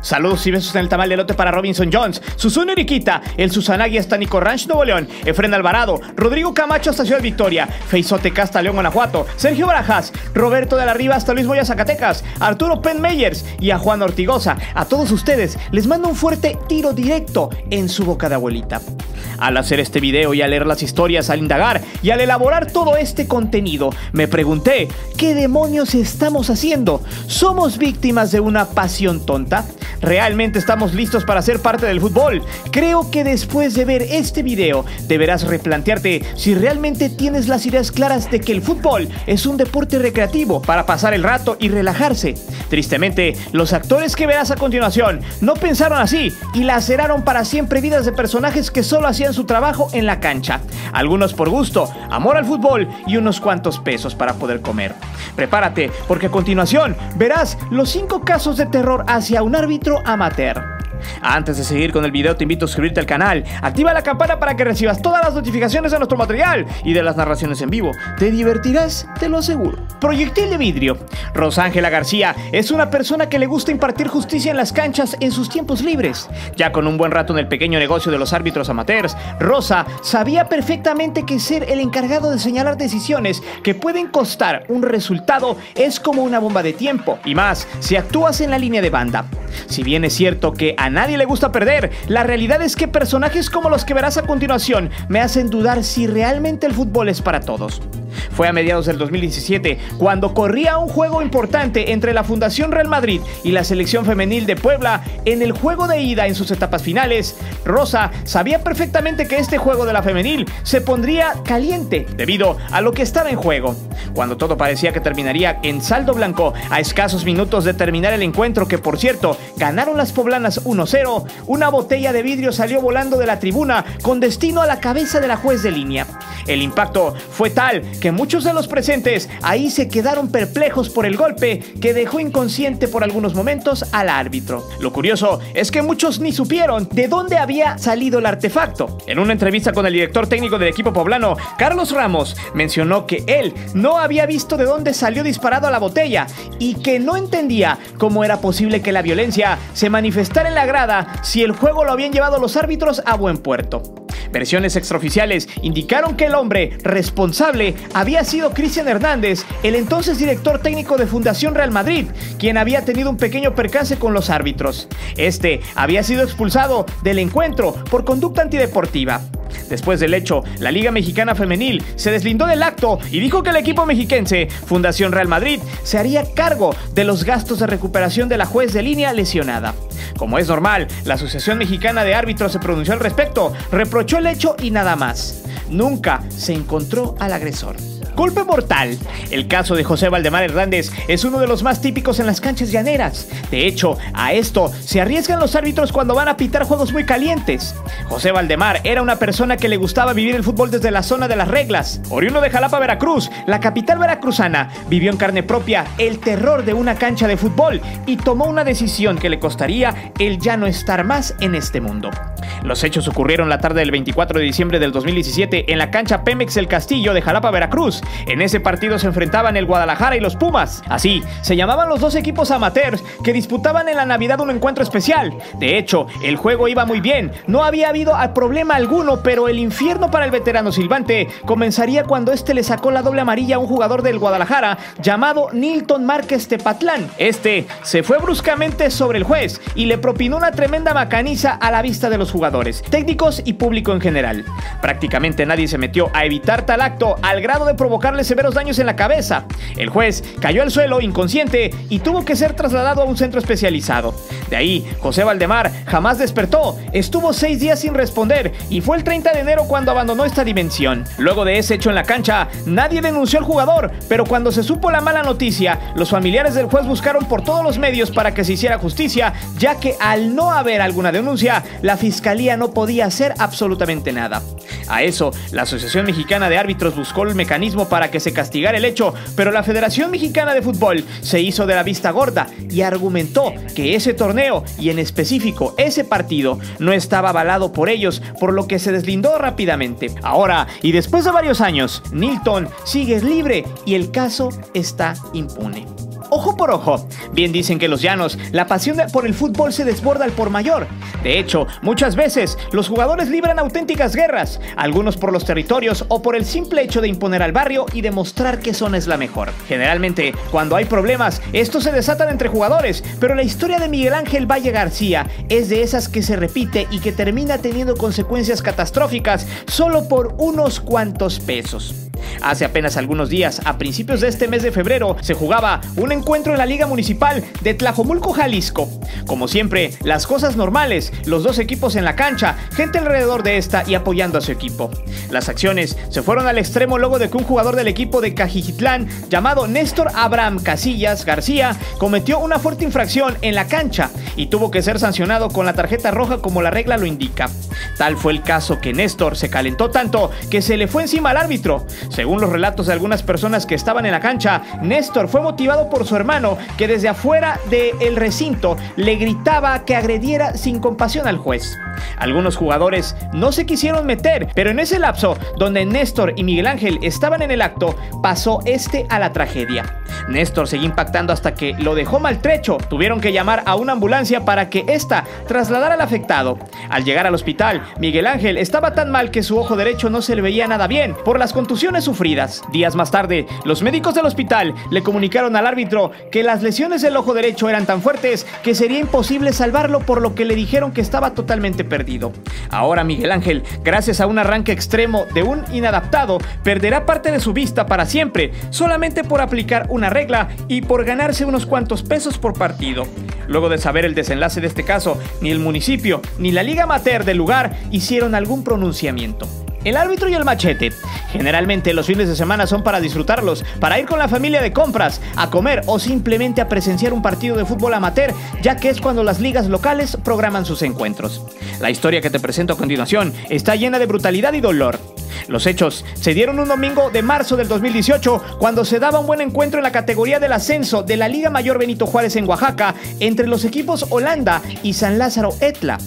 Saludos y besos en el tamal de lote para Robinson Jones, Susuno Iriquita, el Susanagui hasta Nico Ranch, Nuevo León, Efren Alvarado, Rodrigo Camacho hasta Ciudad Victoria, Feizote Casta, León, Guanajuato, Sergio Barajas, Roberto de la Riva hasta Luis Boya, Zacatecas, Arturo Penn Meyers y a Juan Ortigosa. A todos ustedes les mando un fuerte tiro directo en su boca de abuelita. Al hacer este video y al leer las historias, al indagar y al elaborar todo este contenido, me pregunté, ¿qué demonios estamos haciendo? ¿Somos víctimas de una pasión tonta? ¿Realmente estamos listos para ser parte del fútbol? Creo que después de ver este video deberás replantearte si realmente tienes las ideas claras de que el fútbol es un deporte recreativo para pasar el rato y relajarse. Tristemente, los actores que verás a continuación no pensaron así y laceraron para siempre vidas de personajes que solo hacían su trabajo en la cancha. Algunos por gusto, amor al fútbol y unos cuantos pesos para poder comer. Prepárate, porque a continuación verás los 5 casos de terror hacia un árbitro amateur. Antes de seguir con el video te invito a suscribirte al canal, activa la campana para que recibas todas las notificaciones de nuestro material y de las narraciones en vivo. Te divertirás, te lo aseguro. Proyectil de vidrio. Rosángela García es una persona que le gusta impartir justicia en las canchas en sus tiempos libres. Ya con un buen rato en el pequeño negocio de los árbitros amateurs, Rosa sabía perfectamente que ser el encargado de señalar decisiones que pueden costar un resultado es como una bomba de tiempo, y más si actúas en la línea de banda. Si bien es cierto que a nadie le gusta perder, la realidad es que personajes como los que verás a continuación me hacen dudar si realmente el fútbol es para todos. Fue a mediados del 2017 cuando corría un juego importante entre la Fundación Real Madrid y la selección femenil de Puebla en el juego de ida en sus etapas finales. Rosa sabía perfectamente que este juego de la femenil se pondría caliente debido a lo que estaba en juego. Cuando todo parecía que terminaría en saldo blanco a escasos minutos de terminar el encuentro que por cierto ganaron las poblanas 1-0, una botella de vidrio salió volando de la tribuna con destino a la cabeza de la juez de línea. El impacto fue tal que muchos de los presentes ahí se quedaron perplejos por el golpe que dejó inconsciente por algunos momentos al árbitro. Lo curioso es que muchos ni supieron de dónde había salido el artefacto. En una entrevista con el director técnico del equipo poblano, Carlos Ramos, mencionó que él no había visto de dónde salió disparado a la botella y que no entendía cómo era posible que la violencia se manifestara en la grada si el juego lo habían llevado los árbitros a buen puerto. Versiones extraoficiales indicaron que el hombre responsable había sido Cristian Hernández, el entonces director técnico de Fundación Real Madrid, quien había tenido un pequeño percance con los árbitros. Este había sido expulsado del encuentro por conducta antideportiva. Después del hecho, la Liga Mexicana Femenil se deslindó del acto y dijo que el equipo mexiquense, Fundación Real Madrid, se haría cargo de los gastos de recuperación de la juez de línea lesionada. Como es normal, la Asociación Mexicana de Árbitros se pronunció al respecto, reprochó el hecho y nada más. Nunca se encontró al agresor. Golpe mortal. El caso de José Valdemar Hernández es uno de los más típicos en las canchas llaneras. De hecho, a esto se arriesgan los árbitros cuando van a pitar juegos muy calientes. José Valdemar era una persona que le gustaba vivir el fútbol desde la zona de las reglas. Oriundo de Jalapa, Veracruz, la capital veracruzana, vivió en carne propia el terror de una cancha de fútbol y tomó una decisión que le costaría el ya no estar más en este mundo. Los hechos ocurrieron la tarde del 24 de diciembre del 2017 en la cancha Pemex El Castillo de Jalapa, Veracruz. En ese partido se enfrentaban el Guadalajara y los Pumas. Así, se llamaban los dos equipos amateurs que disputaban en la Navidad un encuentro especial. De hecho, el juego iba muy bien, no había habido problema alguno, pero el infierno para el veterano Silvante comenzaría cuando este le sacó la doble amarilla a un jugador del Guadalajara llamado Nilton Márquez Tepatlán. Este se fue bruscamente sobre el juez y le propinó una tremenda macaniza a la vista de los jugadores, técnicos y público en general. Prácticamente nadie se metió a evitar tal acto al grado de provocarle severos daños en la cabeza. El juez cayó al suelo inconsciente y tuvo que ser trasladado a un centro especializado. De ahí, José Valdemar jamás despertó, estuvo seis días sin responder y fue el 30 de enero cuando abandonó esta dimensión. Luego de ese hecho en la cancha, nadie denunció al jugador, pero cuando se supo la mala noticia, los familiares del juez buscaron por todos los medios para que se hiciera justicia, ya que al no haber alguna denuncia, la fiscalía no podía hacer absolutamente nada. A eso, la Asociación Mexicana de Árbitros buscó el mecanismo para que se castigara el hecho, pero la Federación Mexicana de Fútbol se hizo de la vista gorda y argumentó que ese torneo, y en específico ese partido, no estaba avalado por ellos, por lo que se deslindó rápidamente. Ahora, y después de varios años, Nilton sigue libre y el caso está impune. Ojo por ojo. Bien dicen que los llanos, la pasión por el fútbol se desborda al por mayor. De hecho, muchas veces los jugadores libran auténticas guerras, algunos por los territorios o por el simple hecho de imponer al barrio y demostrar que son es la mejor. Generalmente, cuando hay problemas, estos se desatan entre jugadores, pero la historia de Miguel Ángel Valle García es de esas que se repite y que termina teniendo consecuencias catastróficas solo por unos cuantos pesos. Hace apenas algunos días, a principios de este mes de febrero, se jugaba un encuentro en la Liga Municipal de Tlajomulco, Jalisco. Como siempre, las cosas normales, los dos equipos en la cancha, gente alrededor de esta y apoyando a su equipo. Las acciones se fueron al extremo luego de que un jugador del equipo de Cajijitlán, llamado Néstor Abraham Casillas García, cometió una fuerte infracción en la cancha y tuvo que ser sancionado con la tarjeta roja como la regla lo indica. Tal fue el caso que Néstor se calentó tanto que se le fue encima al árbitro. Los relatos de algunas personas que estaban en la cancha, Néstor fue motivado por su hermano, que desde afuera del recinto le gritaba que agrediera sin compasión al juez. Algunos jugadores no se quisieron meter, pero en ese lapso, donde Néstor y Miguel Ángel estaban en el acto, pasó este a la tragedia. Néstor seguía impactando hasta que lo dejó maltrecho. Tuvieron que llamar a una ambulancia para que ésta trasladara al afectado. Al llegar al hospital, Miguel Ángel estaba tan mal que su ojo derecho no se le veía nada bien por las contusiones sufridas. Días más tarde, los médicos del hospital le comunicaron al árbitro que las lesiones del ojo derecho eran tan fuertes que sería imposible salvarlo por lo que le dijeron que estaba totalmente perdido. Ahora Miguel Ángel, gracias a un arranque extremo de un inadaptado, perderá parte de su vista para siempre, solamente por aplicar una regla y por ganarse unos cuantos pesos por partido. Luego de saber el desenlace de este caso, ni el municipio ni la Liga Amateur del lugar hicieron algún pronunciamiento. El árbitro y el machete. Generalmente los fines de semana son para disfrutarlos, para ir con la familia de compras, a comer o simplemente a presenciar un partido de fútbol amateur, ya que es cuando las ligas locales programan sus encuentros. La historia que te presento a continuación está llena de brutalidad y dolor. Los hechos se dieron un domingo de marzo del 2018 cuando se daba un buen encuentro en la categoría del ascenso de la Liga Mayor Benito Juárez en Oaxaca entre los equipos Holanda y San Lázaro Etla.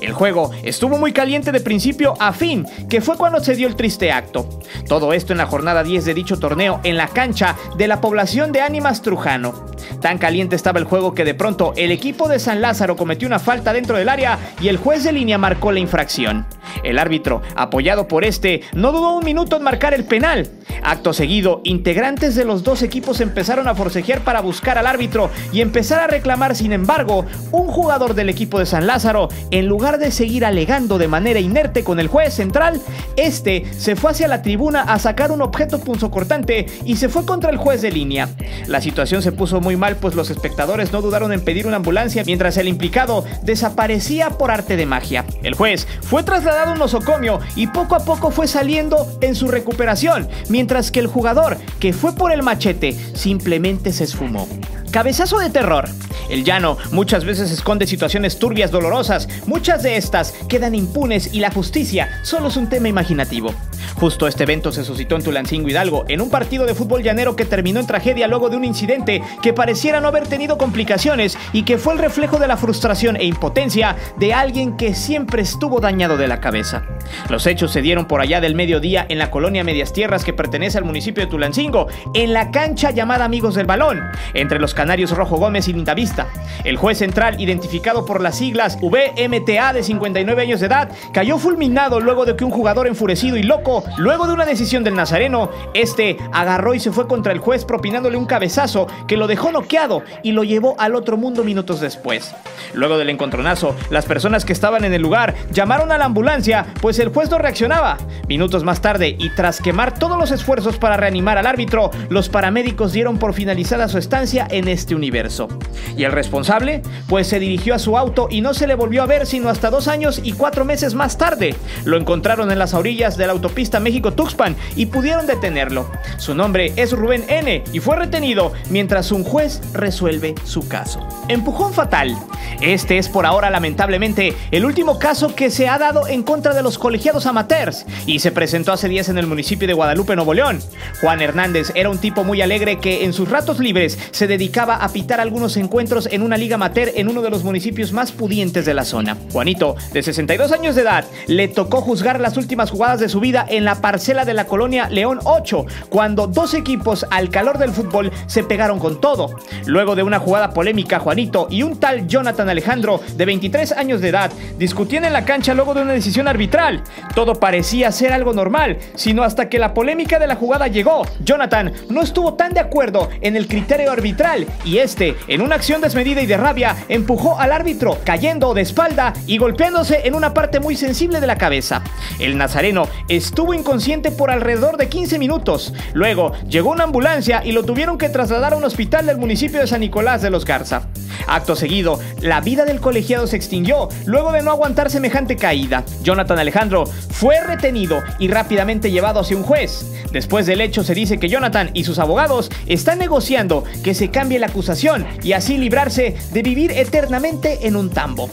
El juego estuvo muy caliente de principio a fin, que fue cuando se dio el triste acto. Todo esto en la jornada 10 de dicho torneo en la cancha de la población de Ánimas Trujano. Tan caliente estaba el juego que de pronto el equipo de San Lázaro cometió una falta dentro del área y el juez de línea marcó la infracción. El árbitro, apoyado por este, no dudó un minuto en marcar el penal. Acto seguido, integrantes de los dos equipos empezaron a forcejear para buscar al árbitro y empezar a reclamar, sin embargo, un jugador del equipo de San Lázaro, en lugar de seguir alegando de manera inerte con el juez central, este se fue hacia la tribuna a sacar un objeto punzocortante y se fue contra el juez de línea. La situación se puso muy mal pues los espectadores no dudaron en pedir una ambulancia mientras el implicado desaparecía por arte de magia. El juez fue trasladado a un nosocomio y poco a poco fue saliendo en su recuperación, que el jugador que fue por el machete simplemente se esfumó. Cabezazo de terror. El llano muchas veces esconde situaciones turbias dolorosas, muchas de estas quedan impunes y la justicia solo es un tema imaginativo. Justo este evento se suscitó en Tulancingo Hidalgo, en un partido de fútbol llanero que terminó en tragedia luego de un incidente que pareciera no haber tenido complicaciones y que fue el reflejo de la frustración e impotencia de alguien que siempre estuvo dañado de la cabeza. Los hechos se dieron por allá del mediodía en la colonia Medias Tierras que pertenece al municipio de Tulancingo, en la cancha llamada Amigos del Balón, entre los canarios Rojo Gómez y Lindavista. El juez central, identificado por las siglas VMTA de 59 años de edad, cayó fulminado luego de que un jugador enfurecido y loco Luego de una decisión del nazareno, este agarró y se fue contra el juez propinándole un cabezazo que lo dejó noqueado y lo llevó al otro mundo minutos después. Luego del encontronazo, las personas que estaban en el lugar llamaron a la ambulancia, pues el juez no reaccionaba. Minutos más tarde, y tras quemar todos los esfuerzos para reanimar al árbitro, los paramédicos dieron por finalizada su estancia en este universo. ¿Y el responsable? Pues se dirigió a su auto y no se le volvió a ver sino hasta dos años y cuatro meses más tarde. Lo encontraron en las orillas de la autopista México-Tuxpan y pudieron detenerlo. Su nombre es Rubén N. y fue retenido mientras un juez resuelve su caso. Empujón fatal. Este es por ahora lamentablemente el último caso que se ha dado en contra de los colegiados amateurs y se presentó hace días en el municipio de Guadalupe, Nuevo León. Juan Hernández era un tipo muy alegre que en sus ratos libres se dedicaba a pitar algunos encuentros en una liga amateur en uno de los municipios más pudientes de la zona. Juanito, de 62 años de edad, le tocó juzgar las últimas jugadas de su vida en la parcela de la colonia León 8, cuando dos equipos al calor del fútbol se pegaron con todo. Luego de una jugada polémica, Juanito y un tal Jonathan Alejandro, de 23 años de edad, discutían en la cancha luego de una decisión arbitral. Todo parecía ser algo normal, sino hasta que la polémica de la jugada llegó. Jonathan no estuvo tan de acuerdo en el criterio arbitral y este, en una acción desmedida y de rabia, empujó al árbitro, cayendo de espalda y golpeándose en una parte muy sensible de la cabeza. El nazareno estuvo inconsciente por alrededor de 15 minutos. Luego llegó una ambulancia y lo tuvieron que trasladar a un hospital del municipio de San Nicolás de los Garza. Acto seguido, la vida del colegiado se extinguió luego de no aguantar semejante caída. Jonathan Alejandro fue retenido y rápidamente llevado hacia un juez. Después del hecho se dice que Jonathan y sus abogados están negociando que se cambie la acusación y así librarse de vivir eternamente en un tambo.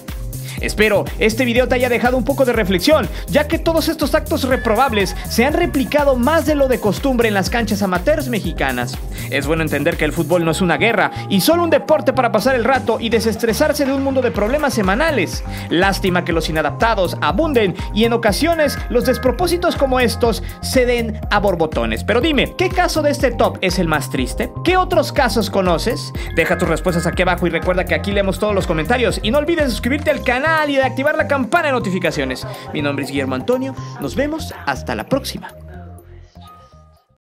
Espero este video te haya dejado un poco de reflexión, ya que todos estos actos reprobables se han replicado más de lo de costumbre en las canchas amateurs mexicanas. Es bueno entender que el fútbol no es una guerra y solo un deporte para pasar el rato y desestresarse de un mundo de problemas semanales. Lástima que los inadaptados abunden y en ocasiones los despropósitos como estos se den a borbotones. Pero dime, ¿qué caso de este top es el más triste? ¿Qué otros casos conoces? Deja tus respuestas aquí abajo y recuerda que aquí leemos todos los comentarios y no olvides suscribirte al y de activar la campana de notificaciones. Mi nombre es Guillermo Antonio. Nos vemos hasta la próxima.